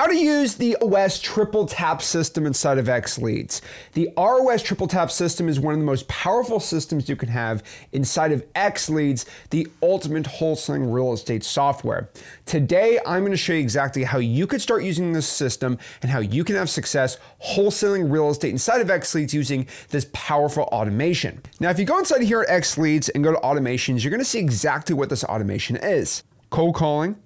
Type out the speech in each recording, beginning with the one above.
How to use the ROS triple tap system inside of X Leads. The ROS triple tap system is one of the most powerful systems you can have inside of X Leads, the ultimate wholesaling real estate software. Today, I'm going to show you exactly how you could start using this system and how you can have success wholesaling real estate inside of X Leads using this powerful automation. Now, if you go inside here at X Leads and go to automations, you're going to see exactly what this automation is. Cold calling,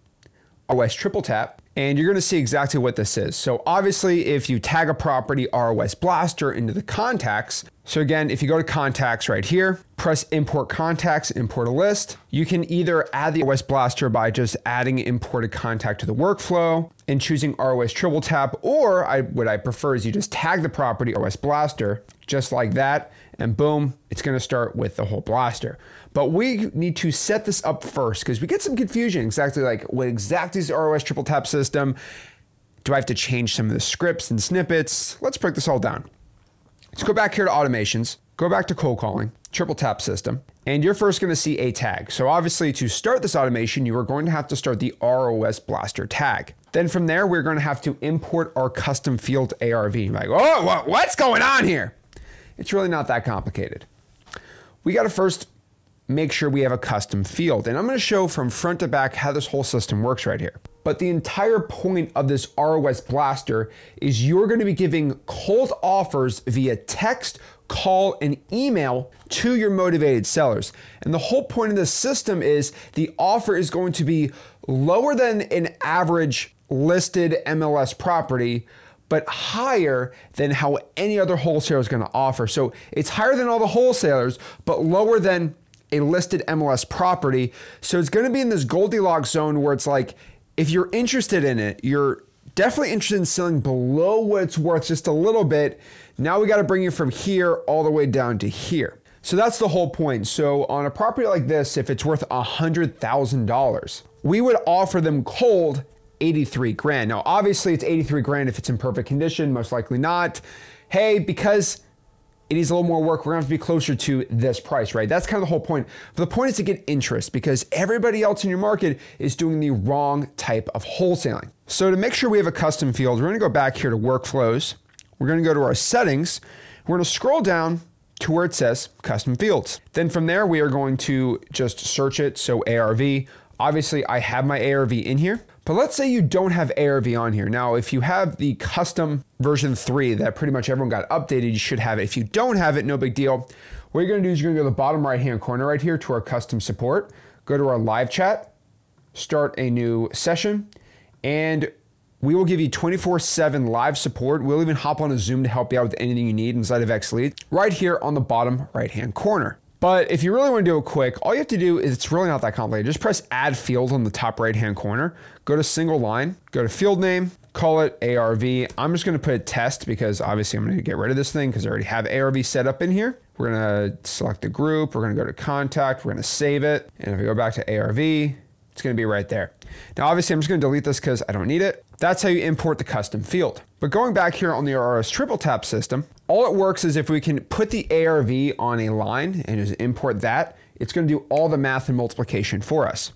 ROS triple tap, and you're going to see exactly what this is. So obviously, if you tag a property ROS Blaster into the contacts, so again, if you go to contacts right here, press import contacts, import a list, you can either add the ROS Blaster by just adding imported contact to the workflow and choosing ROS triple tap, or I, what I prefer is you just tag the property ROS Blaster just like that, and boom, it's gonna start with the whole blaster. But we need to set this up first because we get some confusion exactly like what exactly is the ROS triple tap system? Do I have to change some of the scripts and snippets? Let's break this all down. Let's go back here to automations, go back to cold calling, triple tap system, and you're first gonna see a tag. So obviously to start this automation, you are going to have to start the ROS Blaster tag. Then from there, we're gonna have to import our custom field ARV. Like, oh, what's going on here? It's really not that complicated. We gotta first make sure we have a custom field. And I'm gonna show from front to back how this whole system works right here. But the entire point of this ROS Blaster is you're gonna be giving cold offers via text, call, and email to your motivated sellers. And the whole point of this system is the offer is going to be lower than an average listed MLS property, but higher than how any other wholesaler is going to offer. So it's higher than all the wholesalers, but lower than a listed MLS property. So it's going to be in this Goldilocks zone where it's like, if you're interested in it, you're definitely interested in selling below what it's worth just a little bit. Now we got to bring you from here all the way down to here. So that's the whole point. So on a property like this, if it's worth $100,000, we would offer them cold 83 grand. Now, obviously it's 83 grand if it's in perfect condition, most likely not. Hey, because it needs a little more work, we're gonna have to be closer to this price, right? That's kind of the whole point. But the point is to get interest because everybody else in your market is doing the wrong type of wholesaling. So to make sure we have a custom field, we're gonna go back here to workflows. We're gonna go to our settings. We're gonna scroll down to where it says custom fields. Then from there, we are going to just search it. So ARV, obviously I have my ARV in here. But let's say you don't have ARV on here. Now, if you have the custom version 3 that pretty much everyone got updated, you should have it. If you don't have it, no big deal. What you're gonna do is you're gonna go to the bottom right hand corner right here to our custom support, go to our live chat, start a new session, and we will give you 24 7 live support. We'll even hop on a Zoom to help you out with anything you need inside of XLead right here on the bottom right hand corner. But if you really want to do it quick, all you have to do is it's really not that complicated. Just press add field on the top right hand corner, go to single line, go to field name, call it ARV. I'm just going to put a test because obviously I'm going to get rid of this thing because I already have ARV set up in here. We're going to select the group. We're going to go to contact. We're going to save it. And if we go back to ARV, it's going to be right there. Now, obviously, I'm just going to delete this because I don't need it. That's how you import the custom field. But going back here on the ROS triple tap system, all it works is if we can put the ARV on a line and just import that, it's going to do all the math and multiplication for us.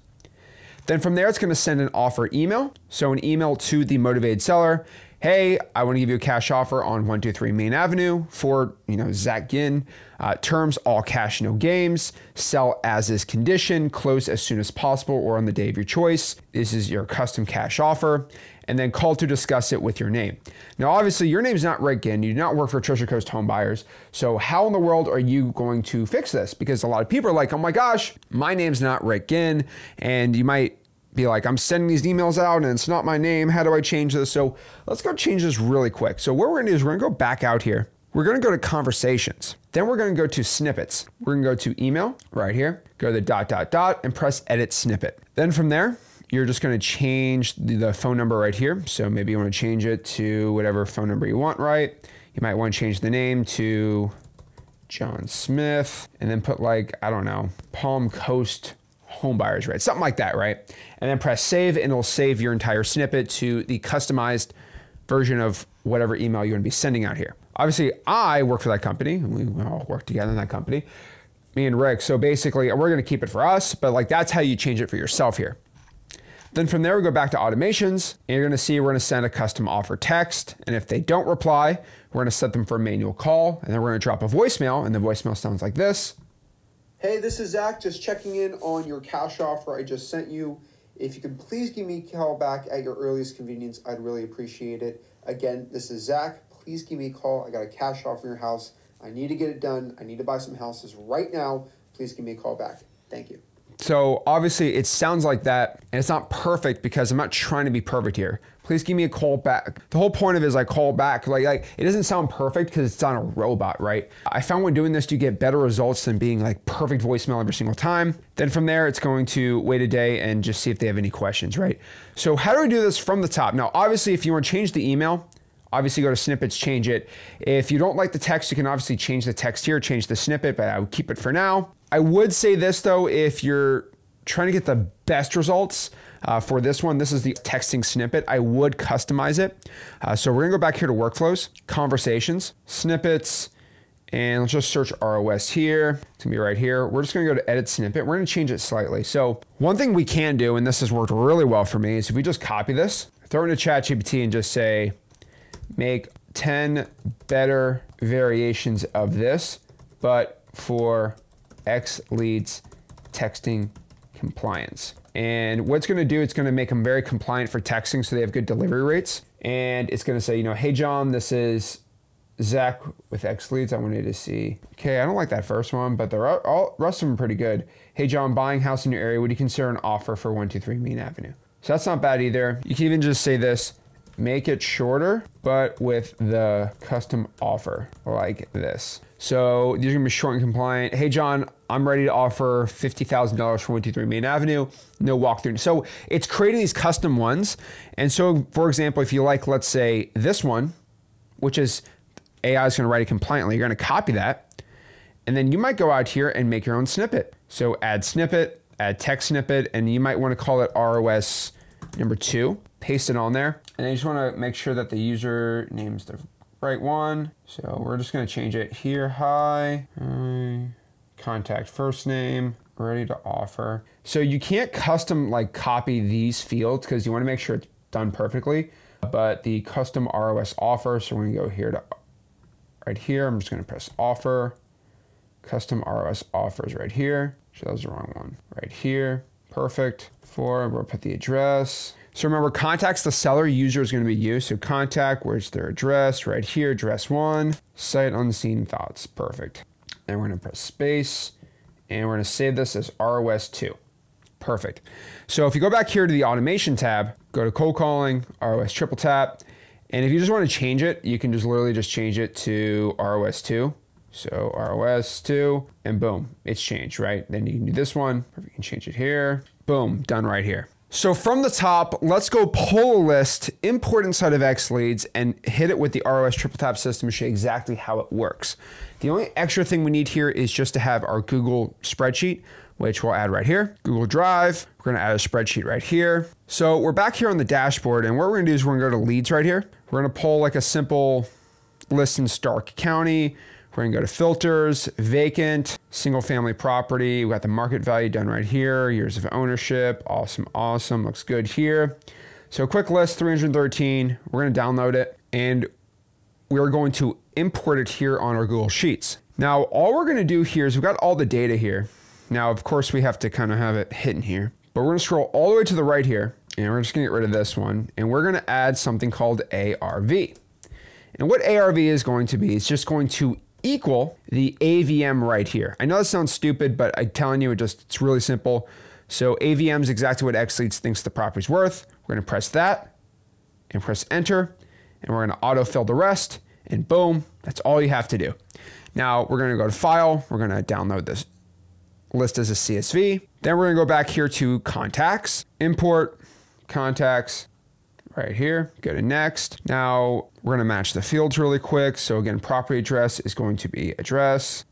Then from there, it's going to send an offer email. So an email to the motivated seller. Hey, I want to give you a cash offer on 123 Main Avenue for, you know, Zach Ginn. Uh, terms, all cash, no games. Sell as is condition. Close as soon as possible or on the day of your choice. This is your custom cash offer and then call to discuss it with your name. Now, obviously, your name is not Rick Ginn. You do not work for Treasure Coast Home Buyers. So, how in the world are you going to fix this? Because a lot of people are like, oh my gosh, my name's not Rick Ginn. And you might be like, I'm sending these emails out and it's not my name. How do I change this? So, let's go change this really quick. So, what we're gonna do is we're gonna go back out here. We're gonna go to conversations. Then we're gonna go to snippets. We're gonna go to email right here, go to the dot, dot, dot, and press edit snippet. Then from there, you're just to change the phone number right here. So maybe you want to change it to whatever phone number you want, right? You might want to change the name to John Smith and then put like, I don't know, Palm Coast homebuyers, right? Something like that, right? And then press save and it'll save your entire snippet to the customized version of whatever email you're to be sending out here. Obviously, I work for that company. And we all work together in that company, me and Rick. So basically, we're going to keep it for us, but like that's how you change it for yourself here. Then from there, we go back to automations and you're gonna see we're gonna send a custom offer text. And if they don't reply, we're gonna set them for a manual call and then we're gonna drop a voicemail and the voicemail sounds like this. Hey, this is Zach, just checking in on your cash offer I just sent you. If you could please give me a call back at your earliest convenience, I'd really appreciate it. Again, this is Zach. Please give me a call. I got a cash offer in your house. I need to get it done. I need to buy some houses right now. Please give me a call back. Thank you. So obviously it sounds like that, and it's not perfect because I'm not trying to be perfect here. Please give me a call back. The whole point of it is I call back. Like, like it doesn't sound perfect because it's on a robot, right? I found when doing this, you get better results than being like perfect voicemail every single time. Then from there, it's going to wait a day and just see if they have any questions, right? So how do we do this from the top? Now, obviously, if you want to change the email, obviously go to snippets, change it. If you don't like the text, you can obviously change the text here, change the snippet, but I would keep it for now. I would say this though, if you're trying to get the best results uh, for this one, this is the texting snippet. I would customize it. Uh, so we're gonna go back here to workflows, conversations, snippets, and let's just search ROS here. It's gonna be right here. We're just gonna go to edit snippet. We're gonna change it slightly. So one thing we can do, and this has worked really well for me, is if we just copy this, throw it into ChatGPT and just say, make 10 better variations of this, but for X leads texting compliance. And what's going to do, it's going to make them very compliant for texting so they have good delivery rates. And it's going to say, you know, hey, John, this is Zach with X leads. I wanted to see. Okay, I don't like that first one, but the all, rest of them pretty good. Hey, John, buying house in your area, would you consider an offer for 123 Main Avenue? So that's not bad either. You can even just say this make it shorter, but with the custom offer like this. So these are gonna be short and compliant. Hey, John, I'm ready to offer $50,000 for 123 Main Avenue, no walkthrough. So it's creating these custom ones. And so, for example, if you like, let's say this one, which is AI is gonna write it compliantly, you're gonna copy that. And then you might go out here and make your own snippet. So add snippet, add text snippet, and you might wanna call it ROS number two, paste it on there. And I just wanna make sure that the user name's the right one. So we're just gonna change it here, hi, hi. Contact first name, ready to offer. So you can't custom like copy these fields because you wanna make sure it's done perfectly, but the custom ROS offer, so we're gonna go here to right here, I'm just gonna press offer, custom ROS offers right here. So that was the wrong one, right here, perfect. For, we'll put the address, so remember, contacts the seller user is going to be used. So contact, where's their address? Right here, address one, site unseen thoughts. Perfect. And we're going to press space and we're going to save this as ROS2. Perfect. So if you go back here to the automation tab, go to cold calling, ROS triple tap. And if you just want to change it, you can just literally just change it to ROS2. So ROS2 and boom, it's changed, right? Then you can do this one, you can change it here. Boom, done right here. So from the top, let's go pull a list, import inside of XLeads, and hit it with the ROS triple tap system to show exactly how it works. The only extra thing we need here is just to have our Google spreadsheet, which we'll add right here. Google Drive, we're gonna add a spreadsheet right here. So we're back here on the dashboard, and what we're gonna do is we're gonna go to leads right here. We're gonna pull like a simple list in Stark County. We're gonna go to filters, vacant, single family property. We got the market value done right here, years of ownership. Awesome, awesome, looks good here. So quick list, 313. We're gonna download it and we're going to import it here on our Google Sheets. Now, all we're gonna do here is we've got all the data here. Now, of course, we have to kind of have it hidden here, but we're gonna scroll all the way to the right here and we're just gonna get rid of this one and we're gonna add something called ARV. And what ARV is going to be, it's just going to equal the AVM right here. I know that sounds stupid, but I'm telling you, it just it's really simple. So AVM is exactly what XLeads thinks the property's worth. We're gonna press that and press enter, and we're gonna autofill the rest, and boom, that's all you have to do. Now we're gonna go to file, we're gonna download this list as a CSV. Then we're gonna go back here to contacts, import contacts, right here. Go to next. Now we're to match the fields really quick. So again, property address is going to be address.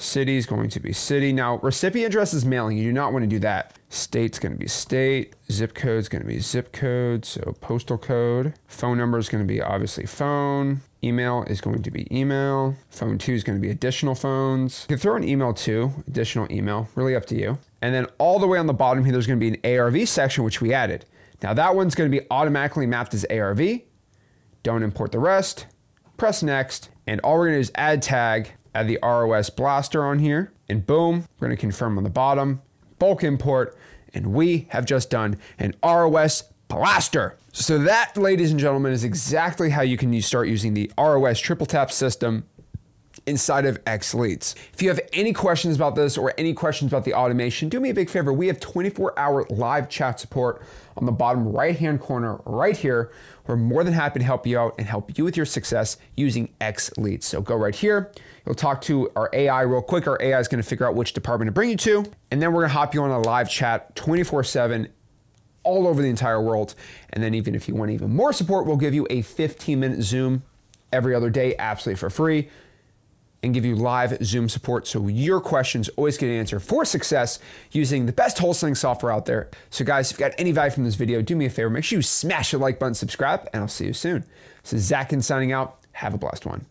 City is going to be city. Now, recipient address is mailing. You do not want to do that. State's to be state. Zip code is to be zip code. So postal code. Phone number is to be obviously phone. Email is going to be email. Phone two is going to be additional phones. You can throw an email too, additional email, really up to you. And then all the way on the bottom here, there's going to be an ARV section, which we added. Now that one's going to be automatically mapped as ARV. Don't import the rest. Press next. And all we're to do is add tag, add the ROS blaster on here. And boom, we're going to confirm on the bottom, bulk import. And we have just done an ROS blaster. So that, ladies and gentlemen, is exactly how you can start using the ROS triple tap system inside of X Leads. If you have any questions about this or any questions about the automation, do me a big favor. We have 24 hour live chat support on the bottom right hand corner right here. We're more than happy to help you out and help you with your success using X Leads. So go right here. You'll talk to our AI real quick. Our AI is going to figure out which department to bring you to. And then we're going to hop you on a live chat 24 7 all over the entire world. And then even if you want even more support, we'll give you a 15 minute Zoom every other day, absolutely for free and give you live Zoom support so your questions always get an answer for success using the best wholesaling software out there. So, guys, if you got any value from this video, do me a favor, make sure you smash the like button, subscribe, and I'll see you soon. This is Zach and signing out. Have a blessed one.